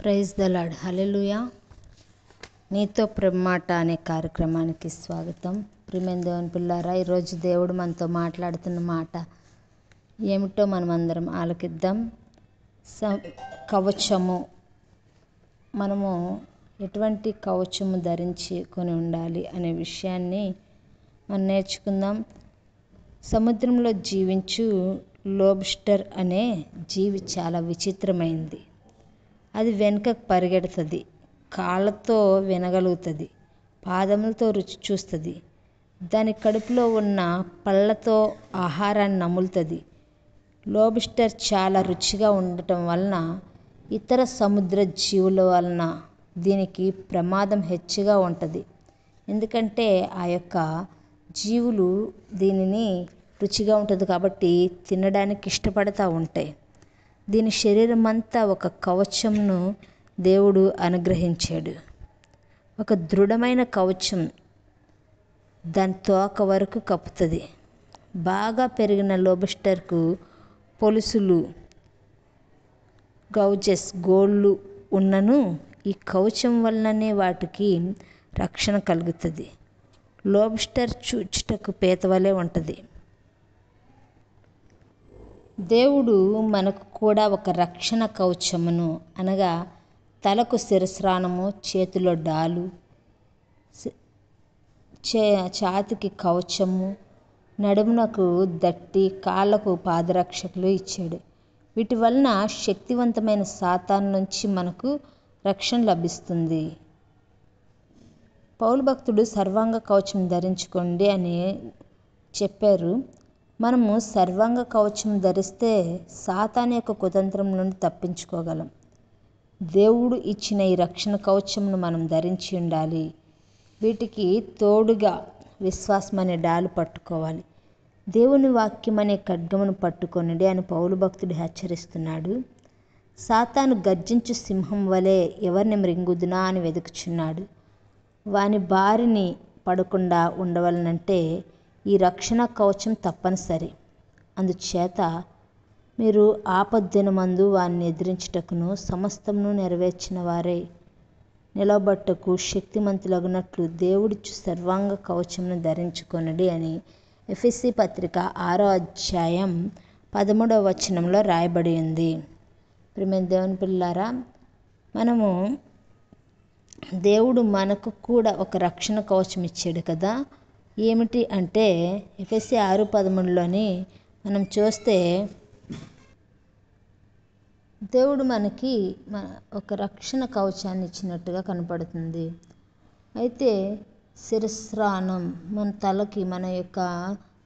Praise the lord hallelujah నీతో ప్రేమాట అనే కార్యక్రమానికి స్వాగతం. ప్రిమైన దేవుని పిల్లారా ఈరోజు దేవుడు మనతో మాట్లాడుతున్న మాట ఏమిటో మనం అందరం ఆలకిద్దాం. స కవచము. మనము ఎటువంటి కవచము ధరించుకొని ఉండాలి అనే విషయాన్ని మనం నేర్చుకుందాం. సముద్రంలో జీవించు లోబ్స్టర్ అనే జీవి చాలా విచిత్రమైంది. అది వెనుకకు పరిగెడుతుంది. కాళ్ళతో వినగలుగుతుంది. పాదములతో రుచి చూస్తుంది. దాని కడుపులో ఉన్న పళ్ళతో ఆహారాన్ని నములుతుంది. లోబిస్టర్ చాలా రుచిగా ఉండటం వలన ఇతర సముద్ర జీవుల వలన దీనికి ప్రమాదం హెచ్చుగా ఉంటుంది. ఎందుకంటే ఆ యొక్క జీవులు దీనిని రుచిగా ఉంటుంది కాబట్టి తినడానికి ఇష్టపడతా ఉంటాయి. దీని శరీరం అంతా ఒక కవచంను దేవుడు అనుగ్రహించాడు. ఒక దృఢమైన కవచం దాని తోక వరకు కప్పుతుంది. బాగా పెరిగిన లోబస్టర్కు పొలుసులు గౌజెస్ గోళ్ళు ఉన్నను ఈ కవచం వలననే వాటికి రక్షణ కలుగుతుంది. లోబ్స్టర్ చూచుటకు పీతవలే ఉంటుంది. దేవుడు మనకు కూడా ఒక రక్షణ కవచమును అనగా తలకు శిరస్రాణము చేతిలో డాలు చే ఛాతికి కవచము నడుమునకు దట్టి కాళ్ళకు పాదరక్షకులు ఇచ్చాడు. వీటి వలన శక్తివంతమైన సాతాన్ నుంచి మనకు రక్షణ లభిస్తుంది. పౌలు భక్తుడు సర్వాంగ కవచం ధరించుకోండి అని చెప్పారు. మనము సర్వాంగ కవచం ధరిస్తే సాతాన్ యొక్క కుతంత్రం నుండి తప్పించుకోగలం. దేవుడు ఇచ్చిన ఈ రక్షణ కవచమును మనం ధరించి ఉండాలి. వీటికి తోడుగా విశ్వాసం అనే డాలు పట్టుకోవాలి. దేవుని వాక్యం అనే ఖడ్గమును పట్టుకొనిడి అని పౌలు భక్తుడు హెచ్చరిస్తున్నాడు. సాతాను గర్జించు సింహం వలె ఎవరిని మృంగుదునా అని వెతుకుచున్నాడు. వాని బారిని పడకుండా ఉండవలనంటే ఈ రక్షణ కవచం తప్పనిసరి. అందుచేత మీరు ఆపద్దినమందు వారిని ఎదిరించుటకును సమస్తమును నెరవేర్చిన వారే. నిలబట్టకు శక్తిమంతులగినట్లు దేవుడిచ్చు సర్వాంగ కవచమును ధరించుకొనడి అని ఎఫ్ఎస్సి పత్రిక ఆరో అధ్యాయం పదమూడవ వచనంలో రాయబడి ఉంది. ప్రిమైన దేవుని పిల్లారా మనము దేవుడు మనకు కూడా ఒక రక్షణ కవచం ఇచ్చాడు కదా ఏమిటి అంటే ఎఫ్ఎస్సి ఆరు పదమూడులోని మనం చూస్తే దేవుడు మనకి ఒక రక్షణ కవచాన్ని ఇచ్చినట్టుగా కనపడుతుంది. అయితే శిరస్రానం మన తలకి మన యొక్క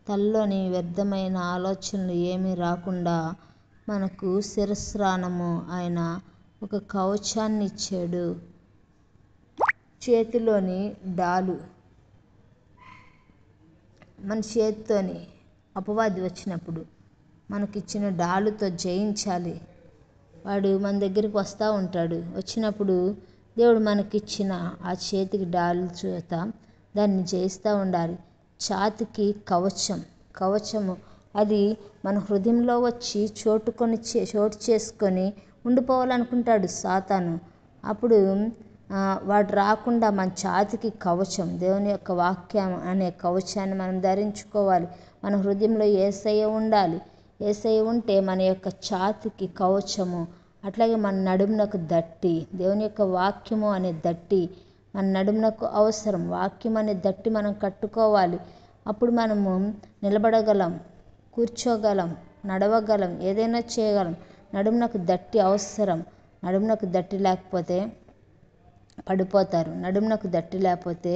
తలలోని వ్యర్థమైన ఆలోచనలు ఏమీ రాకుండా మనకు శిరస్రానము ఆయన ఒక కవచాన్ని ఇచ్చాడు. చేతిలోని డాలు మన చేతితోని అపవాది వచ్చినప్పుడు మనకిచ్చిన డాలుతో జయించాలి. వాడు మన దగ్గరికి వస్తూ ఉంటాడు. వచ్చినప్పుడు దేవుడు మనకిచ్చిన ఆ చేతికి డాలు చేత దాన్ని జయిస్తూ ఉండాలి. ఛాతికి కవచం. కవచము అది మన హృదయంలో వచ్చి చోటుకొని చోటు చేసుకొని ఉండిపోవాలనుకుంటాడు సాతాను. అప్పుడు వాడు రాకుండా మన ఛాతికి కవచం దేవుని యొక్క వాక్యం అనే కవచాన్ని మనం ధరించుకోవాలి. మన హృదయంలో ఏసయ్య ఉండాలి. ఏసై ఉంటే మన యొక్క ఛాతికి కవచము అట్లాగే మన నడుమునకు దట్టి దేవుని యొక్క వాక్యము అనే దట్టి మన నడుమునకు అవసరం. వాక్యం అనే దట్టి మనం కట్టుకోవాలి. అప్పుడు మనము నిలబడగలం కూర్చోగలం నడవగలం ఏదైనా చేయగలం. నడుమునకు దట్టి అవసరం. నడుమునకు దట్టి లేకపోతే పడిపోతారు. నడుమునకు దట్టి లేకపోతే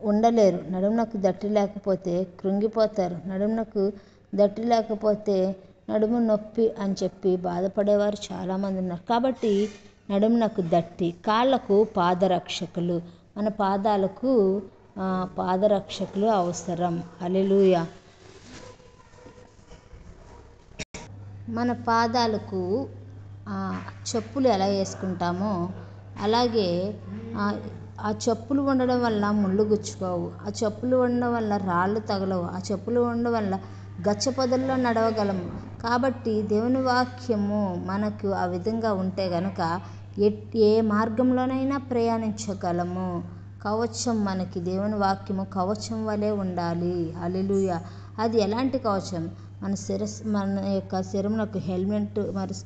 ఉండలేరు. నడుమునకు దట్టి లేకపోతే కృంగిపోతారు. నడుమునకు దట్టి లేకపోతే నడుము నొప్పి అని చెప్పి బాధపడేవారు చాలామంది ఉన్నారు. కాబట్టి నడుమునకు దట్టి కాళ్ళకు పాదరక్షకులు. మన పాదాలకు పాదరక్షకులు అవసరం. అలెలుయ మన పాదాలకు చెప్పులు ఎలా వేసుకుంటామో అలాగే ఆ చెప్పులు ఉండడం వల్ల ముళ్ళు గుచ్చుకోవు. ఆ చెప్పులు ఉండడం వల్ల రాళ్ళు తగలవు. ఆ చెప్పులు ఉండడం వల్ల గచ్చ పొదల్లో నడవగలము కాబట్టి దేవుని వాక్యము మనకు ఆ విధంగా ఉంటే కనుక ఎట్ ఏ మార్గంలోనైనా ప్రయాణించగలము. కవచం మనకి దేవుని వాక్యము కవచం వలె ఉండాలి. హల్లెలూయా. అది ఎలాంటి కవచం? మన శిరస్సు మన యొక్క శరీరమునకు హెల్మెట్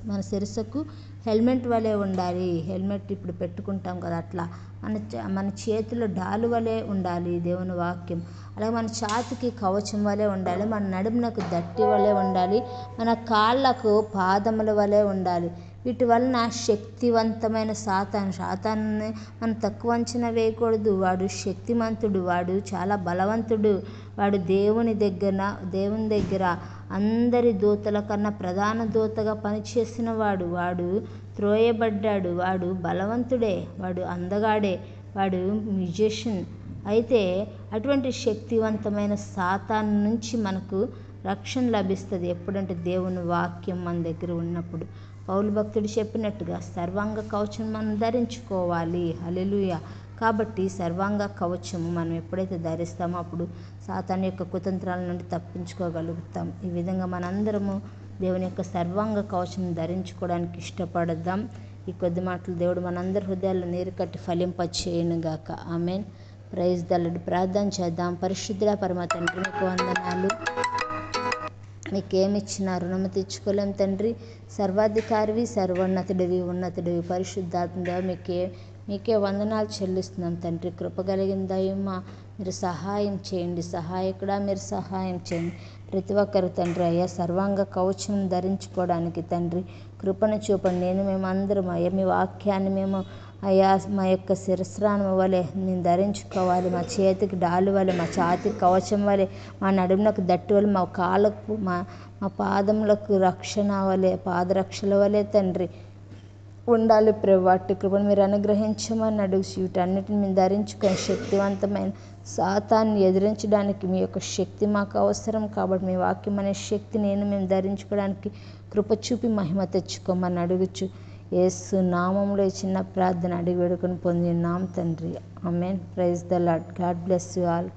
మన శిరస్సుకు హెల్మెట్ వలె ఉండాలి. హెల్మెట్ ఇప్పుడు పెట్టుకుంటాం కదా అట్లా. మన మన చేతిలో డాలు వలె ఉండాలి దేవుని వాక్యం. అలాగే మన ఛాతికి కవచం వలె ఉండాలి మన నడుమునకు దట్టి వలె ఉండాలి మన కాళ్ళకు పాదముల వలె ఉండాలి. వీటి వలన శక్తివంతమైన సాతాను సాతాన్ని మనం తక్కువ అంచనా వేయకూడదు. వాడు శక్తిమంతుడు వాడు చాలా బలవంతుడు. వాడు దేవుని దగ్గర దేవుని దగ్గర అందరి దూతల కన్నా ప్రధాన దూతగా పనిచేసిన వాడు. వాడు త్రోయబడ్డాడు. వాడు బలవంతుడే. వాడు అందగాడే. వాడు మ్యూజిషియన్. అయితే అటువంటి శక్తివంతమైన సాతాన్ నుంచి మనకు రక్షణ లభిస్తుంది. ఎప్పుడంటే దేవుని వాక్యం మన దగ్గర ఉన్నప్పుడు. పౌలు భక్తుడు చెప్పినట్టుగా సర్వాంగ కవచం మనం ధరించుకోవాలి. అలెలుయ కాబట్టి సర్వాంగ కవచము మనం ఎప్పుడైతే ధరిస్తామో అప్పుడు సాతాన్ యొక్క కుతంత్రాల నుండి తప్పించుకోగలుగుతాం. ఈ విధంగా మనందరము దేవుని యొక్క సర్వాంగ కవచం ధరించుకోవడానికి ఇష్టపడదాం. ఈ కొద్ది మాటలు దేవుడు మనందరి హృదయాల్లో నీరు కట్టి ఫలింపచేయనుగాక ఆమెన్. ప్రైజ్ దల్లడు ప్రార్థన చేద్దాం. పరిశుద్ధ పరమ తండ్రి మీకు వందనాలు. మీకేమిచ్చిన రుణము తెచ్చుకోలేము తండ్రి. సర్వాధికారివి సర్వోన్నతుడివి ఉన్నతుడివి పరిశుద్ధాత్మదేవ మీకే మీకే వందనాలు చెల్లిస్తున్నాం తండ్రి. కృప కలిగిన దయమా మీరు సహాయం చేయండి. సహాయకుడా మీరు సహాయం చేయండి. ప్రతి ఒక్కరు తండ్రి అయ్యా సర్వాంగ కవచం ధరించుకోవడానికి తండ్రి కృపను చూపండి. నేను మేము అయ్యా మీ వాక్యాన్ని మేము అయ్యా మా యొక్క శిరస్రాను వలె మేము ధరించుకోవాలి. మా చేతికి డాలు వలె మా ఛాతికి కవచం వలె మా నడుమునకు దట్టు వలె మా కాళ్ళకు మా మా పాదములకు రక్షణ వలె పాదరక్షల వలె తండ్రి. ఉండాలి ప్రభు వాటి కృపను మీరు అనుగ్రహించమని అడుగు వీటన్నిటిని మేము ధరించుకొని శక్తివంతమైన సాతాన్ని ఎదిరించడానికి మీ యొక్క శక్తి మాకు అవసరం కాబట్టి మీ వాక్యం అనే శక్తి నేను మేము ధరించుకోవడానికి కృప చూపి మహిమ తెచ్చుకోమని అడుగుచు. యేసు నామంలో చిన్న ప్రార్థన అడిగి వేడుకొని పొంది నామ తండ్రి. Amen. Praise the Lord God bless you all.